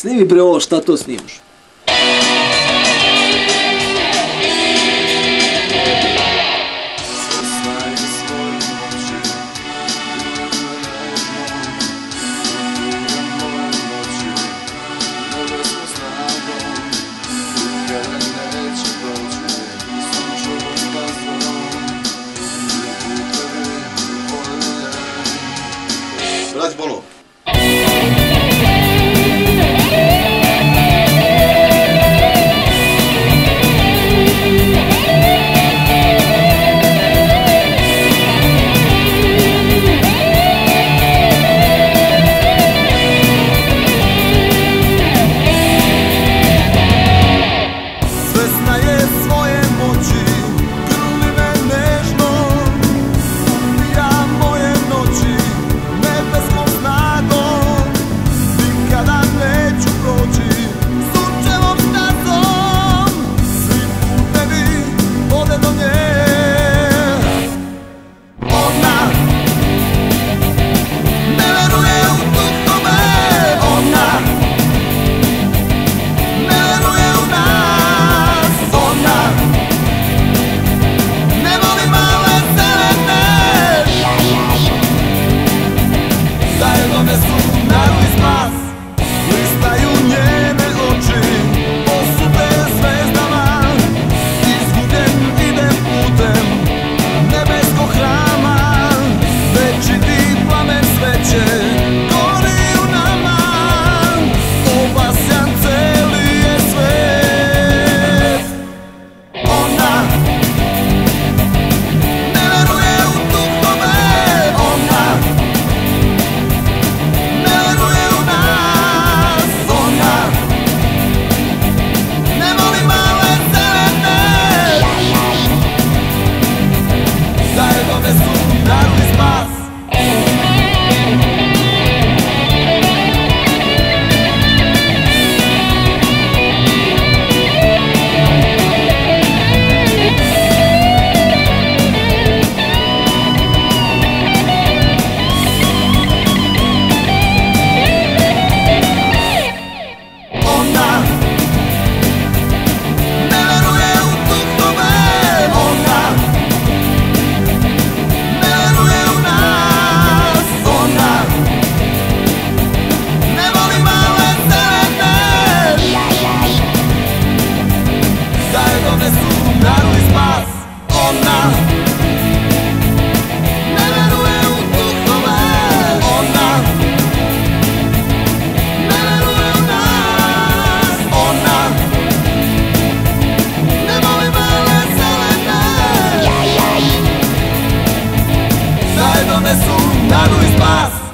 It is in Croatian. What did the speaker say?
Snimi pre ovo šta to snimaš. Let's bolo. tá no espaço.